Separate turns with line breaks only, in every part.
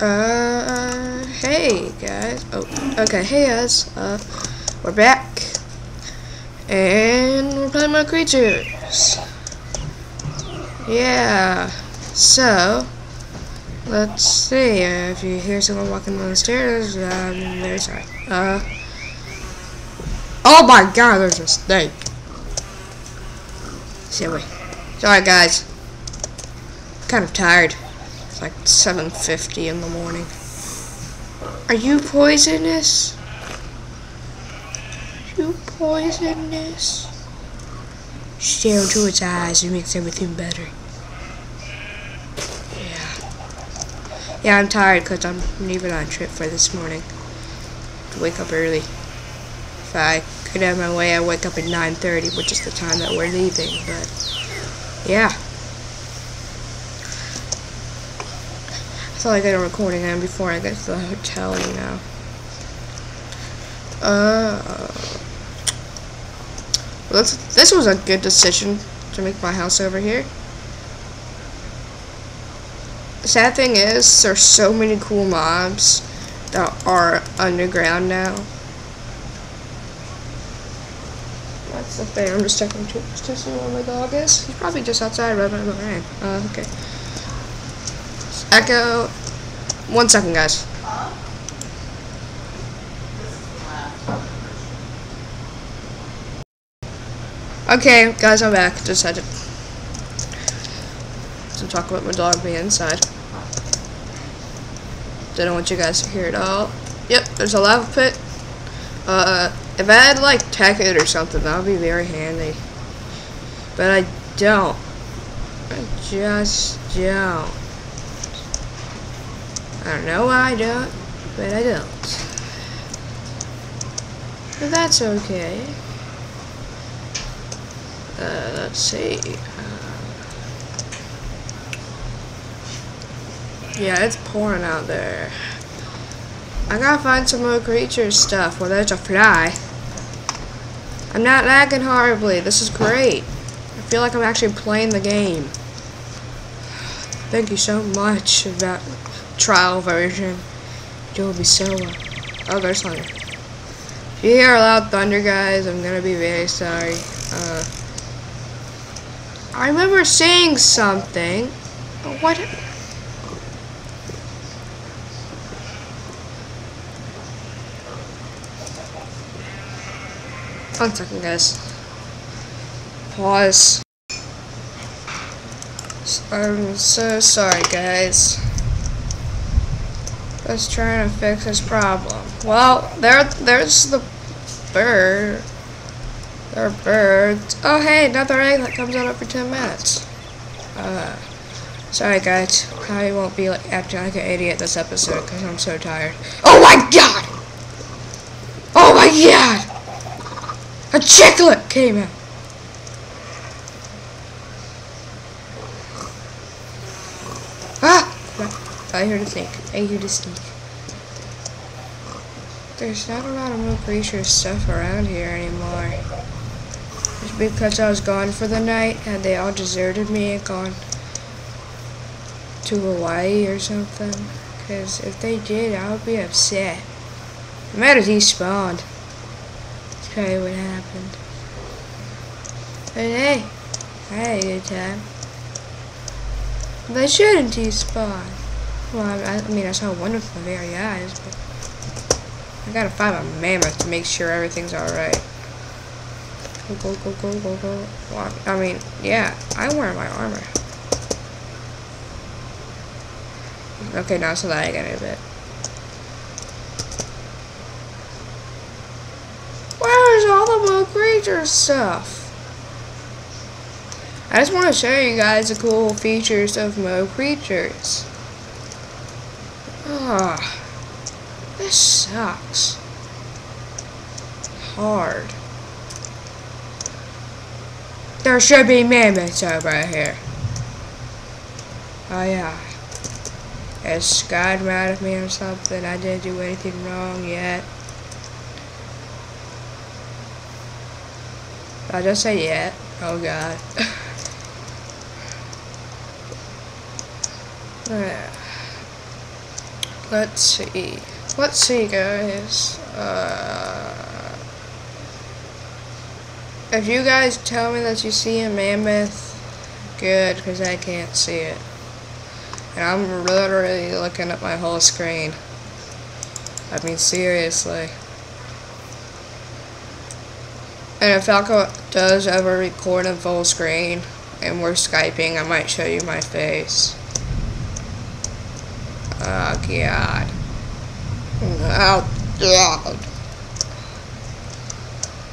Uh, hey guys. Oh, okay. Hey guys. Uh, we're back, and we're playing Mo Creatures. Yeah. So, let's see. If you hear someone walking down the stairs, I'm very sorry. Uh. Oh my God! There's a snake. Silly. Sorry guys. Kind of tired like 7.50 in the morning. Are you poisonous? Are you poisonous? Stare into its eyes, it makes everything better. Yeah. Yeah, I'm tired because I'm leaving on a trip for this morning. Wake up early. If I could have my way, I wake up at 9.30, which is the time that we're leaving, but yeah. Thought I got a recording in before I get to the hotel, you know. Uh, well, this was a good decision to make my house over here. The sad thing is, there's so many cool mobs that are underground now. That's the thing. I'm just checking to, to see where my dog is. He's probably just outside right by the rain. Uh, okay. Echo. One second, guys. Okay, guys, I'm back. Just had to, to talk about my dog being inside. Didn't want you guys to hear it all. Yep, there's a lava pit. Uh, if I had, like, Tekkit or something, that would be very handy. But I don't. I just don't. I don't know why I don't, but I don't. But that's okay. Uh, let's see. Uh, yeah, it's pouring out there. I gotta find some Mo Creature stuff. Well, there's a fly. I'm not lagging horribly. This is great. I feel like I'm actually playing the game. Thank you so much about trial version. You'll be so uh, Oh, there's thunder. If you hear a loud thunder, guys, I'm gonna be very sorry. Uh, I remember saying something. What? One second, guys. Pause. I'm so sorry, guys. Let's try to fix this problem. Well, there, there's the bird. There are birds. Oh, hey, another egg that comes out every 10 minutes. Uh, sorry, guys. Probably won't be like, acting like an idiot this episode because I'm so tired. Oh my god! Oh my god! A chicklet came out. Ah! I heard a snake. I heard a snake. There's not a lot of Mo Creature stuff around here anymore. It's because I was gone for the night and they all deserted me and gone to Hawaii or something. Because if they did, I would be upset. No matter he spawned. That's probably what happened. But hey, I had a good time. They shouldn't despawn. Well, I, I mean, I saw one with my very eyes, but I gotta find a mammoth to make sure everything's alright. Go, go, go, go, go, go. I mean, yeah, I wear my armor. Okay, now so that I get it a bit. Where's all the Mo Creature stuff? I just want to show you guys the cool features of Mo Creatures. Ah, this sucks. Hard. There should be mammoths over here. Oh yeah. Is God mad at me or something? I didn't do anything wrong yet. I just say yet. Oh god. Let's see. Let's see, guys. Uh, if you guys tell me that you see a mammoth, good, because I can't see it. And I'm literally looking at my whole screen. I mean, seriously. And if Falco does ever record in full screen, and we're Skyping, I might show you my face. God. Oh, God.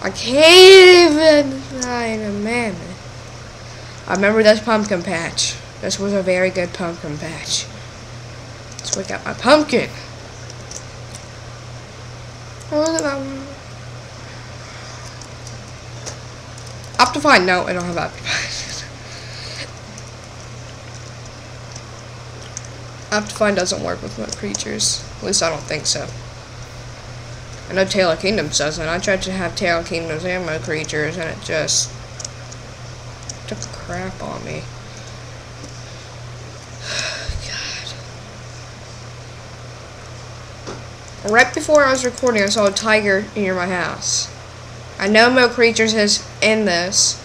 I can't even find a mammoth. I remember this pumpkin patch. This was a very good pumpkin patch. So I got my pumpkin. It that one? Optifine? No, I don't have Optifine. Optifine doesn't work with my creatures. At least I don't think so. I know Tale of Kingdoms doesn't. I tried to have Tale of Kingdoms and my creatures, and it just took crap on me. God. Right before I was recording, I saw a tiger near my house. I know Mo Creatures is in this.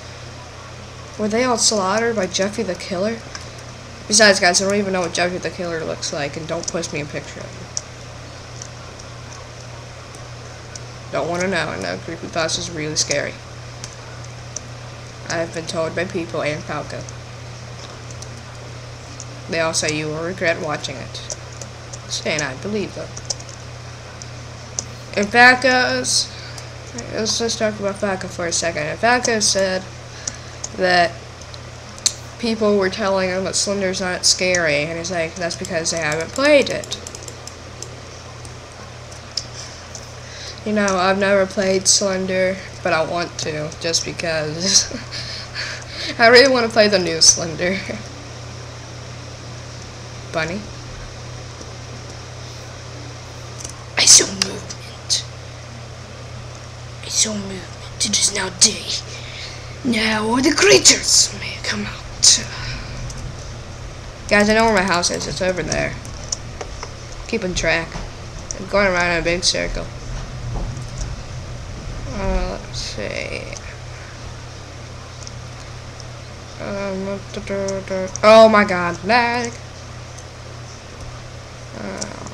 Were they all slaughtered by Jeffy the Killer? Besides, guys, I don't even know what Jeffy the Killer looks like, and don't post me a picture of him. Don't want to know, I know Creepypasta is really scary. I have been told by people and Falco. They all say you will regret watching it. And I believe them. And Falco's... Let's just talk about Falco for a second. And Falco said that people were telling him that Slender's not scary, and he's like, that's because they haven't played it. You know, I've never played Slender, but I want to, just because. I really want to play the new Slender. Bunny. I saw movement. I saw movement. It is now day. Now all the creatures may come out. Guys, I know where my house is. It's over there. Keeping track. I'm going around in a big circle. Uh, let's see. Um, oh my god, lag. Uh,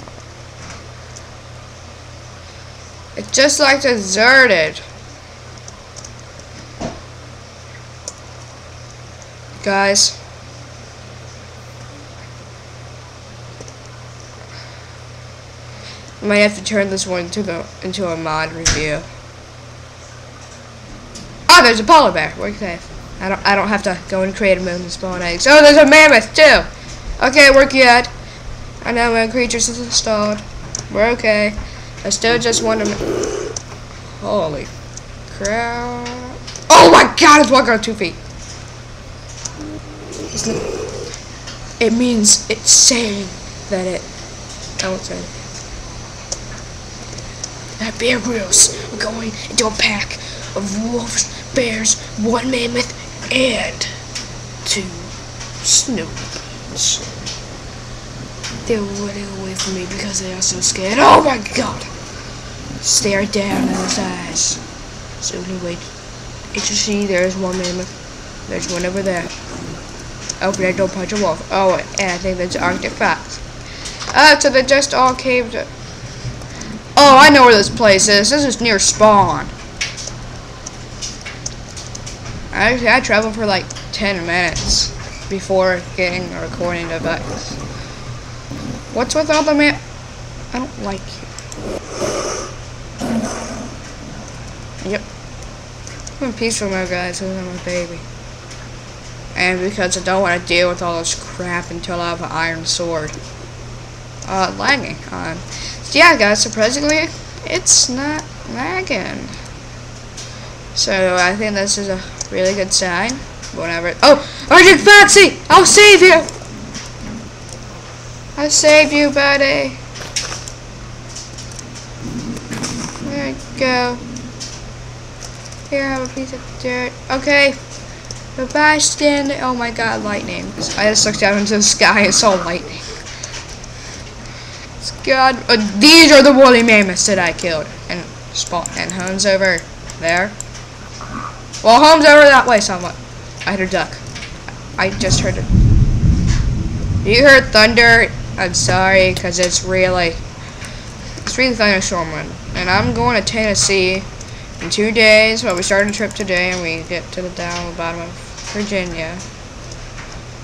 it's just like deserted. Guys. I might have to turn this one into the into a mod review. Oh, there's a polar bear. We're safe. I don't I don't have to go and create a moon and spawn eggs. Oh, there's a mammoth too. Okay, we're good. I know my creatures is installed. We're okay. I still just want to. Holy crap! Oh my God! It's walking on two feet. It means it's saying that it. I won't say. That Bear Grylls are going into a pack of wolves, bears, one mammoth, and two snowbirds. They're running away from me because they are so scared. Oh my god! Stare down in his eyes. So anyway, as you see, there's one mammoth. There's one over there. Oh, but I don't punch a wolf. Oh, and I think that's Arctic Fox. Oh, so they just all caved. Oh, I know where this place is. This is near spawn. Actually, I traveled for like 10 minutes before getting a recording device. What's with all the man? I don't like you. Yep. I'm in peaceful now, guys. I'm my baby and because I don't want to deal with all this crap until I have an iron sword. Uh, lagging on. So yeah, guys, surprisingly, it's not lagging. So I think this is a really good sign. Whatever. Oh, Arctic Foxy! I'll save you! I saved you, buddy. There you go. Here, I have a piece of dirt. Okay. Stanley. Oh my god, lightning. I just looked out into the sky and saw lightning. God. Uh, these are the woolly mammoths that I killed. And spawn and home's over there. Well, home's over that way somewhat. I heard a duck. I just heard it. You heard thunder. I'm sorry, because it's really, it's really thunderstorming. And I'm going to Tennessee in two days. Well, we started a trip today, and we get to the down the bottom of Virginia.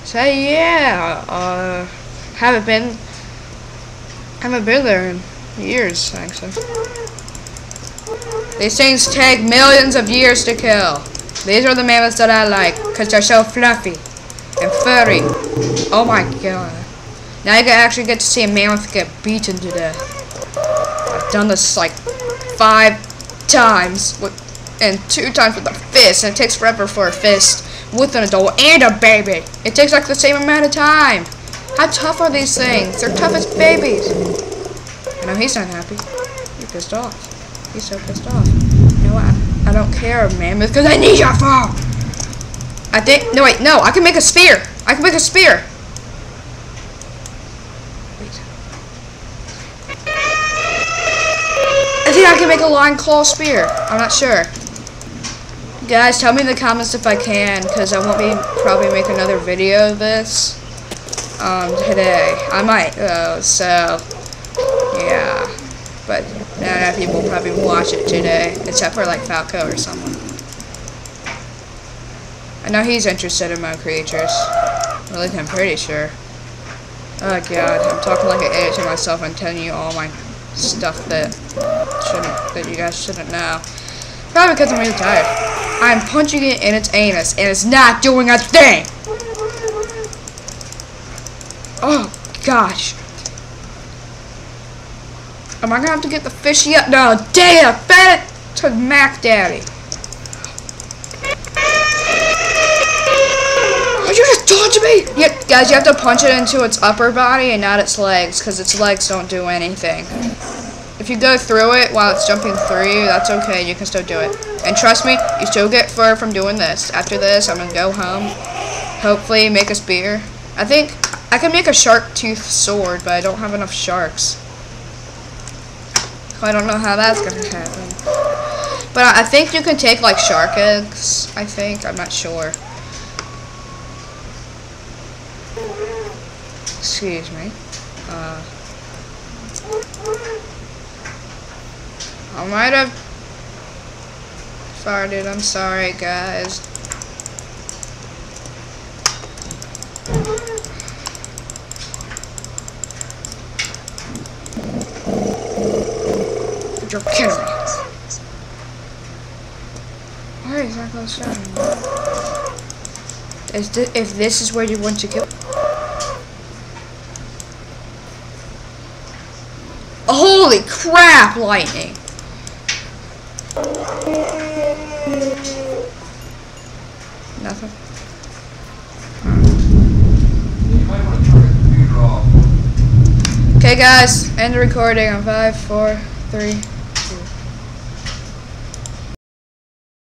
So yeah, uh, haven't been, haven't been there in years, actually. These things take millions of years to kill. These are the mammoths that I like, because they're so fluffy and furry. Oh my god. Now you can actually get to see a mammoth get beaten to death. I've done this like five times, with, and two times with a fist, and it takes forever for a fist with an adult and a baby. It takes like the same amount of time. How tough are these things? They're tough as babies. I know he's not happy. He's pissed off. He's so pissed off. You know what? I don't care, mammoth, because I need your phone. I think, no wait, no, I can make a spear. I can make a spear. Wait. I think I can make a line claw spear. I'm not sure. Guys, tell me in the comments if I can, because I won't be probably make another video of this um, today. I might, though, so, yeah. But not enough people probably watch it today, except for, like, Falco or someone. I know he's interested in my creatures. At least I'm pretty sure. Oh god, I'm talking like an idiot to myself and telling you all my stuff that shouldn't that you guys shouldn't know. Probably because I'm really tired. I'm punching it in its anus and it's not doing a thing! Oh gosh. Am I gonna have to get the fish up? No, damn! Fed it to Mac Daddy. Would you just touch me? Yeah, guys, you have to punch it into its upper body and not its legs, because its legs don't do anything. If you go through it while it's jumping through that's okay. You can still do it. And trust me, you still get far from doing this. After this, I'm going to go home. Hopefully, make a spear. I think I can make a shark tooth sword, but I don't have enough sharks. I don't know how that's going to happen. But I think you can take, like, shark eggs, I think. I'm not sure. Excuse me. Uh, I might have farted. I'm sorry, guys. You're kidding me. Why is that close down? Is this, if this is where you want to go? Holy crap, lightning! Nothing. Hmm. Okay, guys, end the recording on five, four, three.